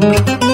Música